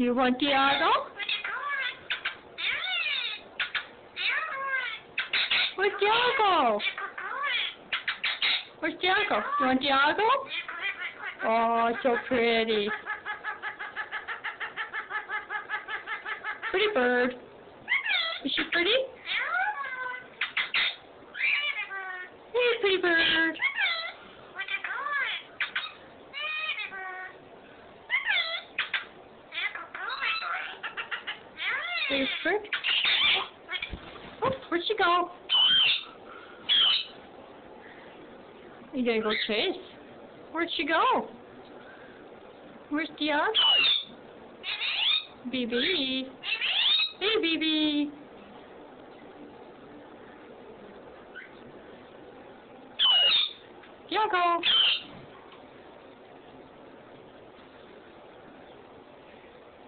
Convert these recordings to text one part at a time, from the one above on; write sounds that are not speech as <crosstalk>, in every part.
You want Diago? Where's Diago? Where's Diago? You want Diago? Oh, so pretty. Pretty bird. Is she pretty? Hey, pretty bird. Bird. Oh, where'd she go? You gotta go chase. Where'd she go? Where's Dion? BeeBee. Hey, BeeBee. Diago.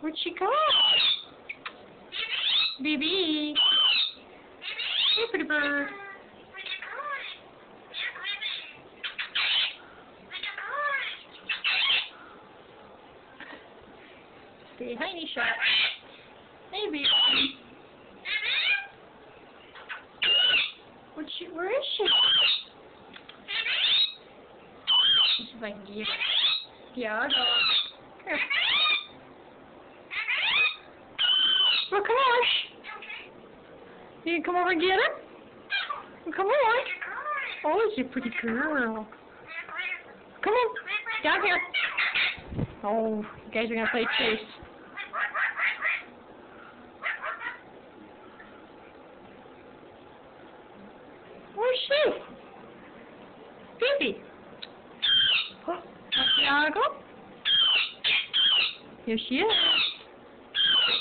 Where'd she go? BeeBee. Hey, pretty bird. Say hi, Nisha. Hey, baby. Where's she? Where is she? I get her. Yeah, I'll go. Here. Well, come on. You come over and get her? Come on. Oh, she's a pretty girl. Come on. Down here. Oh, you guys are going to play chase. Oh, Where's she? Phoebe. Oh, Diago. Here she is.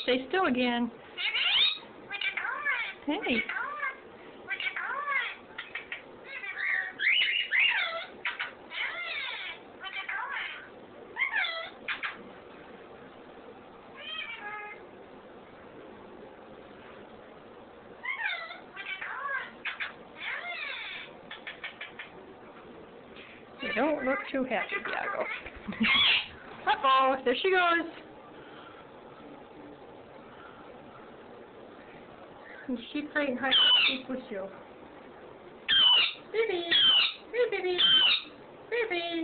Stay still again. Hey. You don't look too happy, Diago. <laughs> Uh-oh, there she goes. She playing hide and seek with you? Baby! Baby! Baby!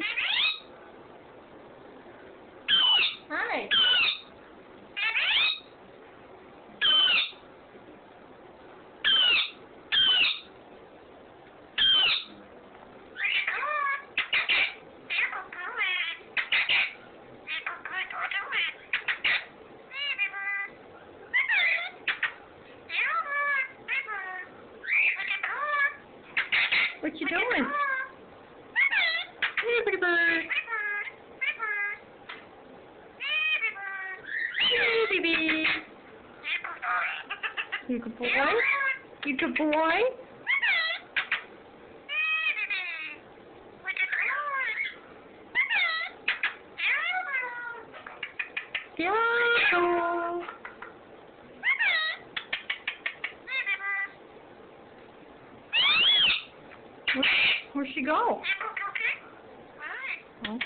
You doing? Hey, pretty bird! Hey, baby! You good boy? You good boy? Diago! Where, where'd she go? Oh.